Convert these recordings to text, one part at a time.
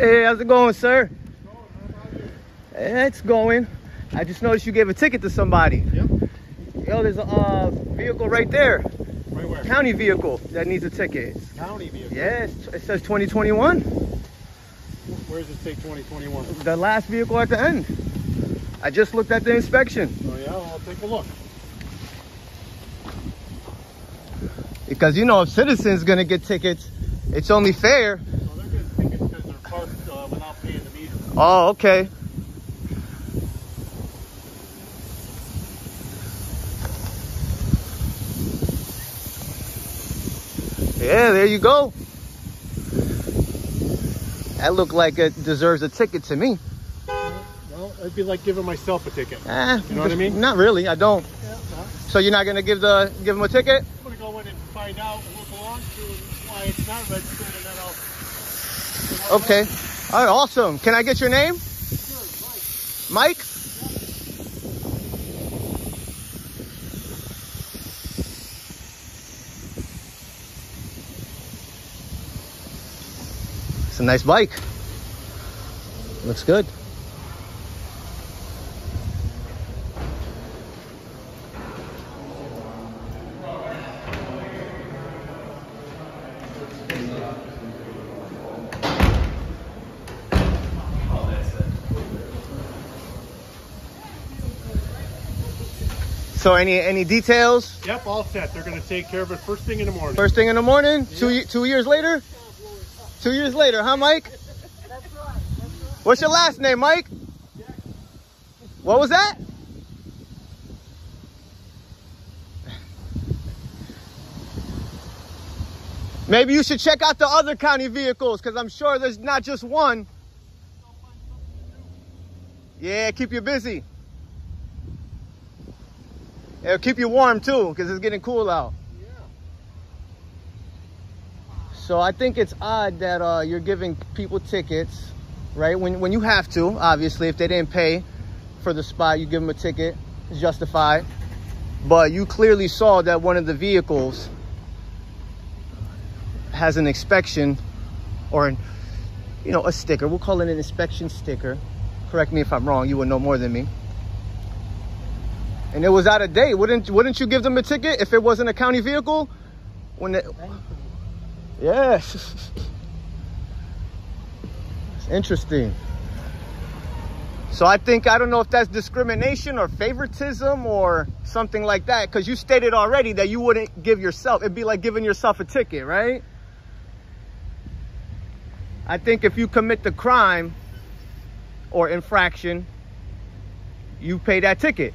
Hey, how's it going, sir? It's going. I just noticed you gave a ticket to somebody. Yep. Yo, there's a uh, vehicle right there, Right where? county vehicle that needs a ticket. County vehicle. Yes, it says 2021. Where does it say 2021? The last vehicle at the end. I just looked at the inspection Oh yeah, well, I'll take a look. because you know if citizens gonna get tickets, it's only fair. So they're getting tickets because they're parked uh, without paying the meter. Oh, okay. Yeah, there you go. That looked like it deserves a ticket to me. Well, it'd be like giving myself a ticket. Eh, You know what I mean? Not really. I don't. Yeah. Well, So you're not gonna give the give him a ticket? I'm gonna go in and find out who it belongs to and why it's not registered, and then I'll. Okay. All right. Awesome. Can I get your name? Mike. It's a nice bike. Looks good. So any any details? Yep, all set. They're gonna take care of it first thing in the morning. First thing in the morning. Two two years later. Two years later, huh, Mike? That's right. What's your last name, Mike? What was that? Maybe you should check out the other county vehicles because I'm sure there's not just one. Yeah, keep you busy. It'll keep you warm too because it's getting cool out. Yeah. So I think it's odd that uh, you're giving people tickets, right? When when you have to, obviously, if they didn't pay for the spot, you give them a ticket. It's justified. But you clearly saw that one of the vehicles has an inspection or an, you know, a sticker. We'll call it an inspection sticker. Correct me if I'm wrong. You would know more than me. And it was out of date. Wouldn't wouldn't you give them a ticket if it wasn't a county vehicle? When it, Yes. Interesting. So I think, I don't know if that's discrimination or favoritism or something like that, because you stated already that you wouldn't give yourself, it'd be like giving yourself a ticket, right? I think if you commit the crime or infraction, you pay that ticket.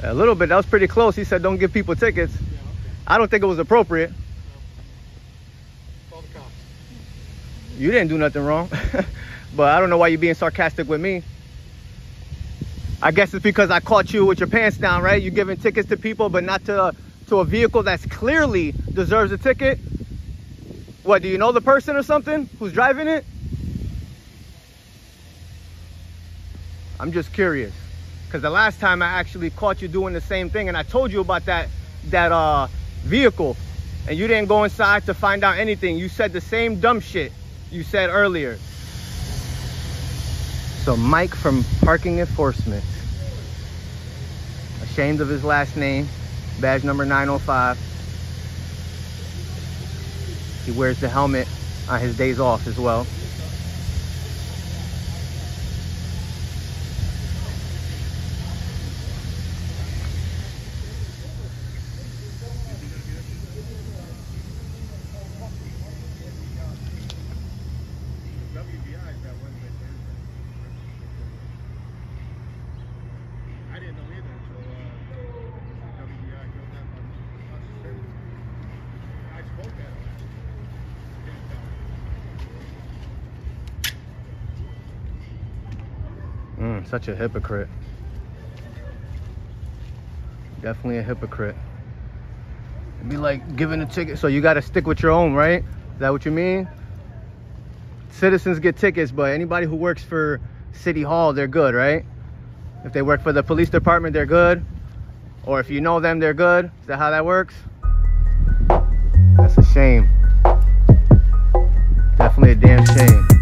That was aggressive. A little bit. That was pretty close. He said, don't give people tickets. Yeah, okay. I don't think it was appropriate. Call the cops. You didn't do nothing wrong. but I don't know why you're being sarcastic with me. I guess it's because I caught you with your pants down, right? You're giving tickets to people, but not to to a vehicle that's clearly deserves a ticket. What, do you know the person or something who's driving it? I'm just curious. Because the last time I actually caught you doing the same thing and I told you about that that uh vehicle and you didn't go inside to find out anything. You said the same dumb shit you said earlier. So Mike from Parking Enforcement. Ashamed of his last name, badge number 905. He wears the helmet on his days off as well. I didn't know either uh, I spoke at him. Mm, such a hypocrite. Definitely a hypocrite. It'd be like giving a ticket, so you gotta stick with your own, right? Is that what you mean? citizens get tickets, but anybody who works for City Hall, they're good, right? If they work for the police department, they're good. Or if you know them, they're good. Is that how that works? That's a shame. Definitely a damn shame.